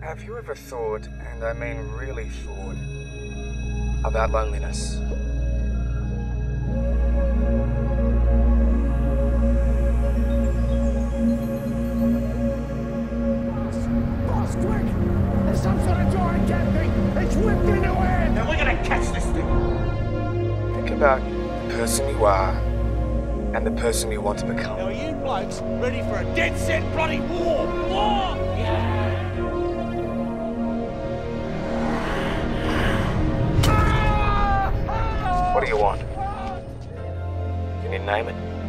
Have you ever thought, and I mean really thought, about loneliness? Boss, quick! There's some sort of door in It's whipped into! Now we're gonna catch this thing. Think about the person you are and the person you want to become. Now are you blokes ready for a dead set bloody war? War! What do you want? You name it?